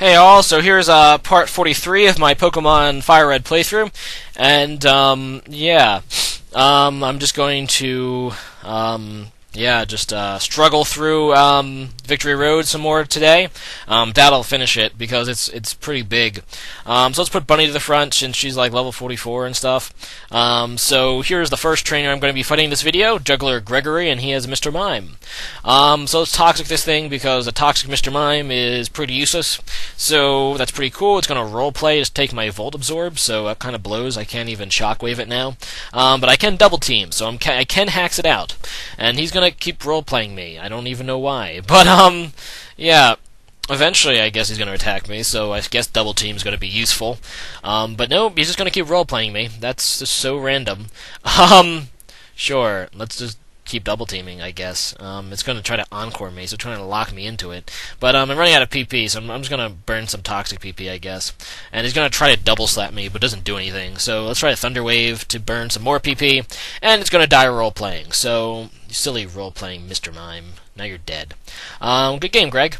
Hey all, so here's uh, part 43 of my Pokemon Fire Red playthrough, and um, yeah, um, I'm just going to um, yeah, just uh, struggle through um, Victory Road some more today. Um, that'll finish it because it's it's pretty big. Um, so let's put Bunny to the front since she's like level 44 and stuff. Um, so here's the first trainer I'm going to be fighting this video, Juggler Gregory, and he has Mr. Mime. Um, so let's toxic this thing because a toxic Mr. Mime is pretty useless. So that's pretty cool. It's going to roleplay to take my Volt Absorb, so that kind of blows. I can't even Shockwave it now. Um, but I can double team, so I'm ca I can hacks it out. And he's going gonna keep role playing me. I don't even know why. But um yeah. Eventually, I guess he's going to attack me, so I guess double team is going to be useful. Um, but no, he's just going to keep role playing me. That's just so random. Um, sure, let's just keep double teaming, I guess. Um, it's going to try to encore me, so it's trying to lock me into it. But um, I'm running out of PP, so I'm, I'm just going to burn some toxic PP, I guess. And he's going to try to double slap me, but doesn't do anything. So let's try a Thunder Wave to burn some more PP, and it's going to die role playing. So silly role playing Mr. Mime. Now you're dead. Um, good game, Greg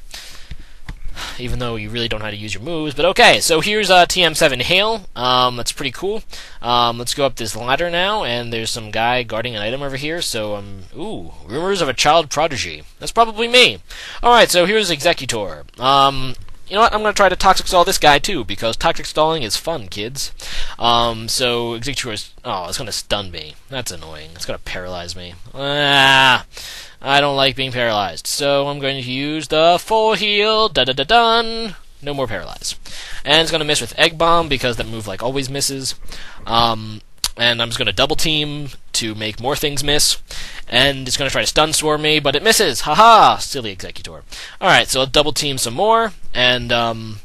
even though you really don't know how to use your moves. But okay, so here's uh, TM7 Hail. Um, that's pretty cool. Um, let's go up this ladder now, and there's some guy guarding an item over here. So, um, ooh, rumors of a child prodigy. That's probably me. All right, so here's Exeggutor. Um, you know what? I'm going to try to toxic stall this guy too because toxic stalling is fun, kids. Um, so Exeggutor is oh, it's going to stun me. That's annoying. It's going to paralyze me. Ah. I don't like being paralyzed, so I'm going to use the full heal. Da da da dun. No more paralyze. And it's going to miss with Egg Bomb because that move like always misses. Um, and I'm just going to double team to make more things miss. And it's going to try to stun spore me, but it misses. Haha! Silly Exeggutor. Alright, so I'll double team some more, and um,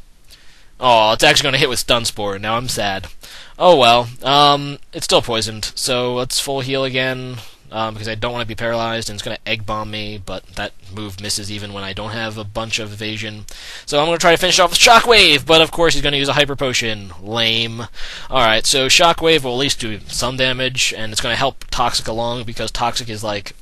oh, it's actually going to hit with stun spore. Now I'm sad. Oh well. Um, it's still poisoned, so let's full heal again um, because I don't want to be paralyzed, and it's going to egg bomb me, but that move misses even when I don't have a bunch of evasion. So I'm going to try to finish off with Shockwave, but of course he's going to use a Hyper Potion. Lame. Alright, so Shockwave will at least do some damage, and it's going to help Toxic along, because Toxic is like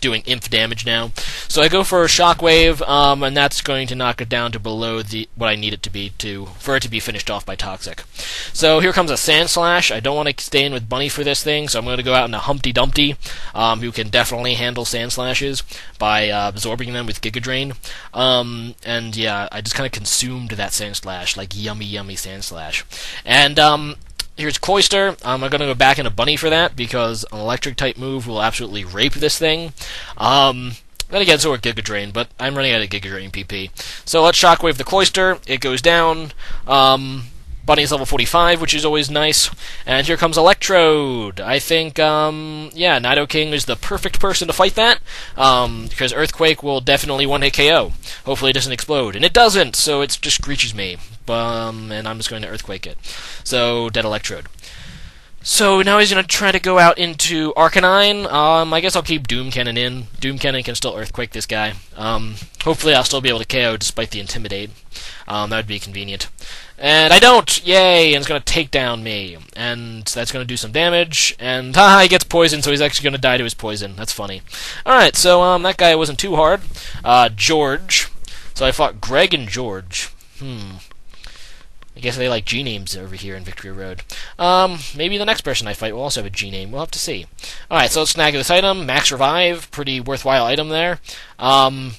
doing imp damage now. So I go for a shockwave, um, and that's going to knock it down to below the what I need it to be to for it to be finished off by toxic. So here comes a sand slash. I don't want to stay in with Bunny for this thing, so I'm going to go out in a Humpty Dumpty, um, who can definitely handle sand slashes by uh, absorbing them with Giga Drain. Um, and yeah, I just kind of consumed that sand slash like yummy, yummy sand slash, And um, Here's Cloyster. Um, I'm going to go back into Bunny for that because an electric type move will absolutely rape this thing. Um, then again, so are Giga Drain, but I'm running out of Giga Drain PP. So let's Shockwave the Cloyster. It goes down. Um, Bunny's level 45, which is always nice. And here comes Electrode. I think, um, yeah, Nidoking is the perfect person to fight that, um, because Earthquake will definitely one-hit KO. Hopefully it doesn't explode. And it doesn't, so it just screeches me. Um, and I'm just going to Earthquake it. So, Dead Electrode. So now he's going to try to go out into Arcanine. Um, I guess I'll keep Doom Cannon in. Doom Cannon can still Earthquake this guy. Um, hopefully I'll still be able to KO despite the Intimidate. Um, that would be convenient. And I don't! Yay! And it's going to take down me. And that's going to do some damage. And haha, he gets poisoned, so he's actually going to die to his poison. That's funny. Alright, so um, that guy wasn't too hard. Uh, George. So I fought Greg and George. Hmm. I guess they like G names over here in Victory Road. Um, maybe the next person I fight will also have a G name. We'll have to see. Alright, so let's snag this item. Max Revive. Pretty worthwhile item there. Um,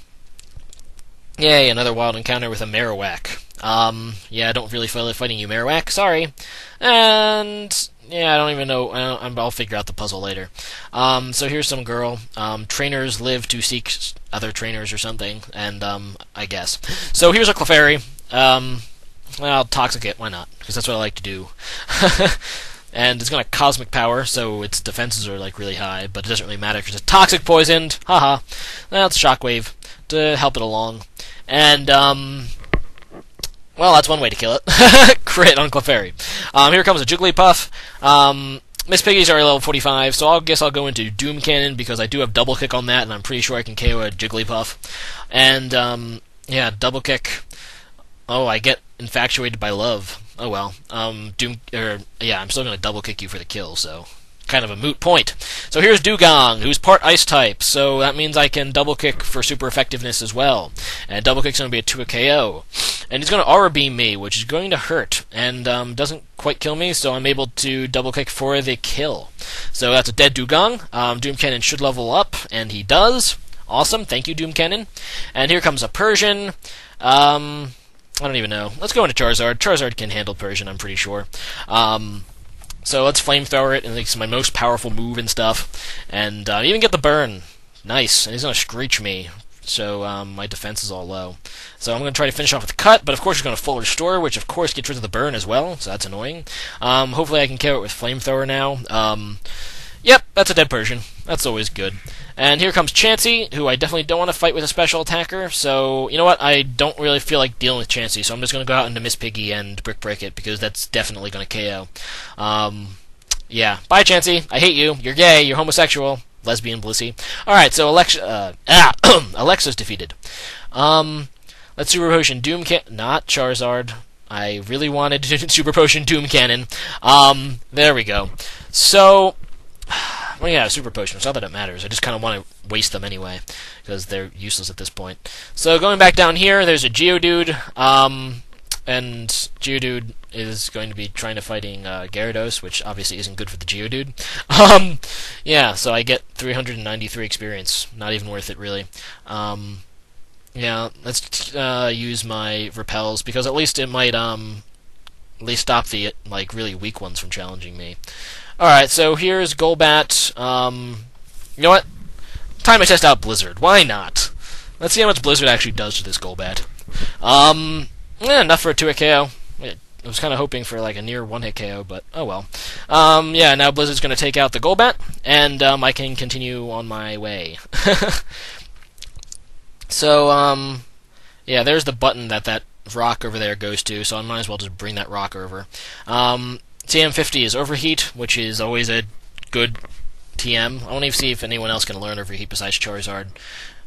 yay, another wild encounter with a Marowak. Um, yeah, I don't really feel like fighting you, Marowak. Sorry. And yeah, I don't even know. I will figure out the puzzle later. Um, so here's some girl. Um, trainers live to seek other trainers or something, and um, I guess. So here's a Clefairy. Um, well, toxic it. Why not? Because that's what I like to do. and it's got a cosmic power, so its defenses are like really high, but it doesn't really matter because it's toxic poisoned. Haha. Well, it's shockwave to help it along. And um, well, that's one way to kill it. Crit on Clefairy. Um, here comes a Jigglypuff. Um, Miss Piggy's already level 45, so I guess I'll go into Doom Cannon because I do have double kick on that, and I'm pretty sure I can KO a Jigglypuff. And um, yeah, double kick. Oh, I get infatuated by love. Oh well. Um, Doom. Or yeah, I'm still gonna double kick you for the kill. So kind of a moot point. So here's Dewgong, who's part ice type, so that means I can double kick for super effectiveness as well. And double kick's to be a 2 KO. And he's going to aura beam me, which is going to hurt, and um, doesn't quite kill me, so I'm able to double kick for the kill. So that's a dead Dewgong. Um, Doom Cannon should level up, and he does. Awesome, thank you, Doom Cannon. And here comes a Persian. Um, I don't even know. Let's go into Charizard. Charizard can handle Persian, I'm pretty sure. Um, so let's flamethrower it, and it's my most powerful move and stuff. And uh, even get the burn. Nice. And he's going to screech me, so um, my defense is all low. So I'm going to try to finish off with cut, but of course he's going to full restore, which of course gets rid of the burn as well, so that's annoying. Um, hopefully I can kill it with flamethrower now. Yep, that's a dead Persian. That's always good. And here comes Chansey, who I definitely don't want to fight with a special attacker, so, you know what, I don't really feel like dealing with Chansey, so I'm just going to go out into Miss Piggy and Brick Break it, because that's definitely going to KO. Um, yeah. Bye, Chansey. I hate you. You're gay. You're homosexual. Lesbian Blissey. Alright, so Alexa, uh, ah, Alexa's defeated. Um, let's Super Potion Doom Can- not Charizard. I really wanted to Super Potion Doom Cannon. Um, there we go. So, well, yeah, super potions. Not that it matters. I just kind of want to waste them anyway because they're useless at this point. So going back down here, there's a Geodude, um, and Geodude is going to be trying to fighting uh, Gyarados, which obviously isn't good for the Geodude. Um, yeah, so I get 393 experience. Not even worth it, really. Um, yeah, let's uh, use my repels because at least it might um, at least stop the like really weak ones from challenging me. Alright, so here's Golbat. Um, you know what? Time to test out Blizzard. Why not? Let's see how much Blizzard actually does to this Golbat. Um, yeah, enough for a 2-hit KO. I was kind of hoping for like a near one-hit KO, but oh well. Um, yeah, now Blizzard's going to take out the Golbat, and um, I can continue on my way. so, um, yeah, there's the button that that rock over there goes to, so I might as well just bring that rock over. Um, TM50 is Overheat, which is always a good TM. I want to see if anyone else can learn Overheat besides Charizard.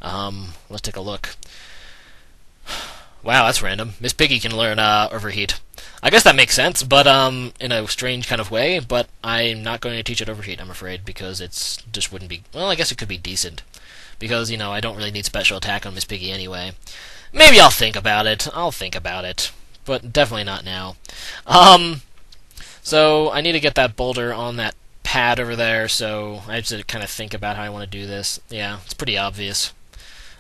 Um, let's take a look. Wow, that's random. Miss Piggy can learn uh, Overheat. I guess that makes sense, but um, in a strange kind of way. But I'm not going to teach it Overheat, I'm afraid, because it's just wouldn't be. Well, I guess it could be decent, because you know I don't really need special attack on Miss Piggy anyway. Maybe I'll think about it. I'll think about it, but definitely not now. Um, so I need to get that boulder on that pad over there, so I have to kind of think about how I want to do this. Yeah, it's pretty obvious.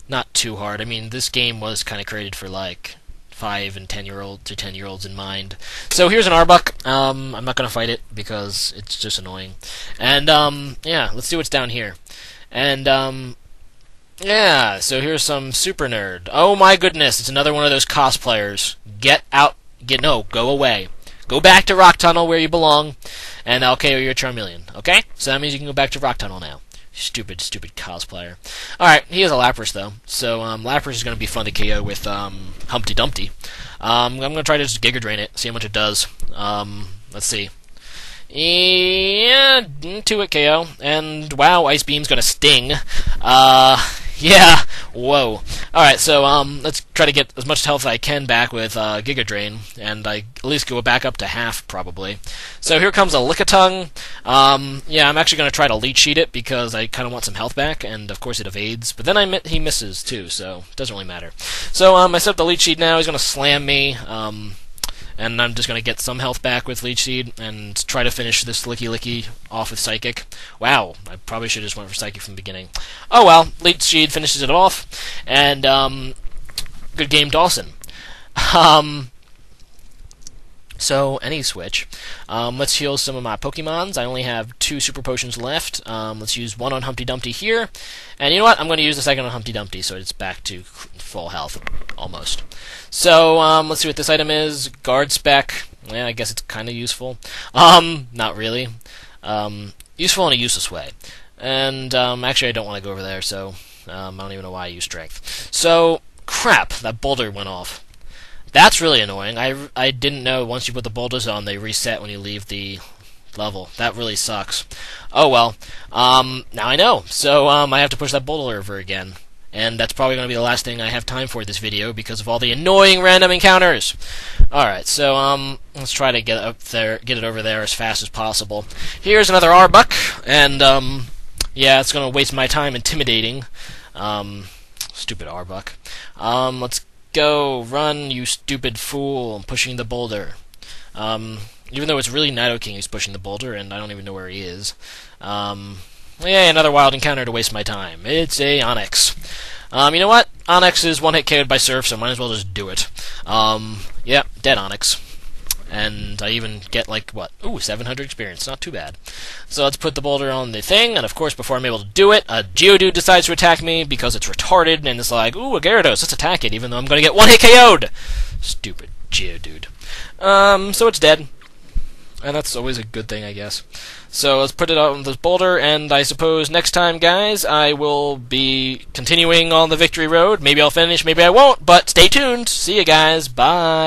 Not too hard. I mean, this game was kind of created for like five and ten year old to ten year olds in mind. So here's an Arbok. Um, I'm not gonna fight it because it's just annoying. And um, yeah, let's see what's down here. And um, yeah, so here's some super nerd. Oh my goodness, it's another one of those cosplayers. Get out. Get no, go away. Go back to Rock Tunnel where you belong, and I'll KO your Charmeleon. Okay? So that means you can go back to Rock Tunnel now. Stupid, stupid cosplayer. Alright, he has a Lapras, though. So, um, Lapras is going to be fun to KO with, um, Humpty Dumpty. Um, I'm going to try to just Giga Drain it, see how much it does. Um, let's see. Yeah, 2 hit KO. And, wow, Ice Beam's going to sting. Uh, yeah. Whoa. Alright, so um, let's try to get as much health as I can back with uh, Giga Drain, and I at least go back up to half, probably. So here comes a Lickitung. Um, yeah, I'm actually going to try to Leech Seed it, because I kind of want some health back, and of course it evades. But then I he misses, too, so it doesn't really matter. So um, I set up the Leech Seed now. He's going to slam me. Um, and I'm just going to get some health back with Leech Seed and try to finish this Licky Licky off with Psychic. Wow, I probably should have just went for Psychic from the beginning. Oh well, Leech Seed finishes it off, and um, good game, Dawson. Um, so, any switch. Um, let's heal some of my Pokemons. I only have two Super Potions left. Um, let's use one on Humpty Dumpty here. And you know what? I'm going to use the second on Humpty Dumpty, so it's back to full health, almost. So, um, let's see what this item is. Guard Spec. Yeah, I guess it's kind of useful. Um, not really. Um, useful in a useless way. And, um, actually I don't want to go over there, so, I don't even know why I use Strength. So, crap, that boulder went off. That's really annoying. I, I didn't know once you put the boulders on, they reset when you leave the level. That really sucks. Oh well. Um, now I know. So um, I have to push that boulder over again. And that's probably going to be the last thing I have time for this video because of all the annoying random encounters. Alright, so um let's try to get up there get it over there as fast as possible. Here's another Arbok, and um yeah, it's gonna waste my time intimidating. Um stupid Arbok. Um let's go, run, you stupid fool, I'm pushing the boulder. Um even though it's really Nidoking who's pushing the boulder, and I don't even know where he is. Um yeah, another wild encounter to waste my time. It's a Onix. Um, you know what? Onix is one hit KO'd by Surf, so might as well just do it. Um, yeah, dead Onix. And I even get like what? Ooh, 700 experience. Not too bad. So let's put the boulder on the thing, and of course, before I'm able to do it, a Geodude decides to attack me because it's retarded, and it's like, ooh, a Gyarados, let's attack it, even though I'm gonna get one hit KO'd. Stupid Geodude. Um, so it's dead. And that's always a good thing, I guess. So let's put it on this boulder, and I suppose next time, guys, I will be continuing on the victory road. Maybe I'll finish, maybe I won't, but stay tuned. See you guys. Bye.